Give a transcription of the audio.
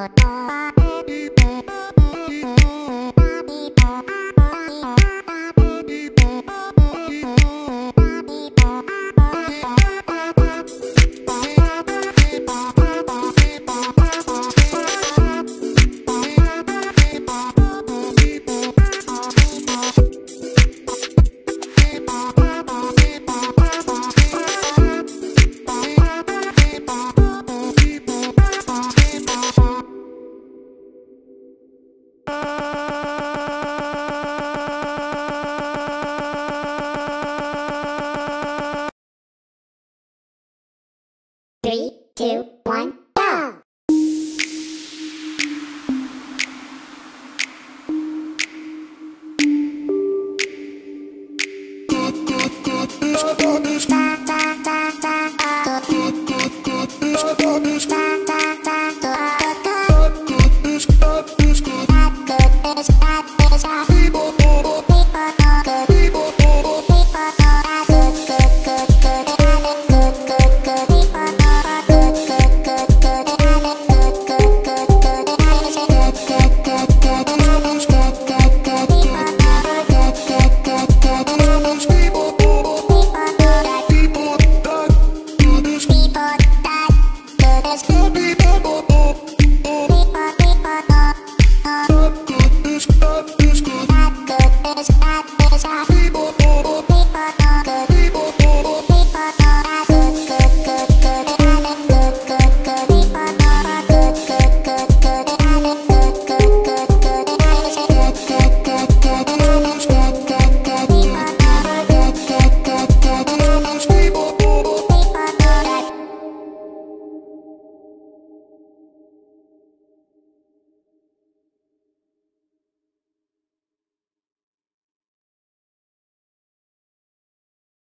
oh, oh. two, one, go! Stop, stop, stop, stop, stop, stop, stop, stop, stop, stop, Baby, baby, baby.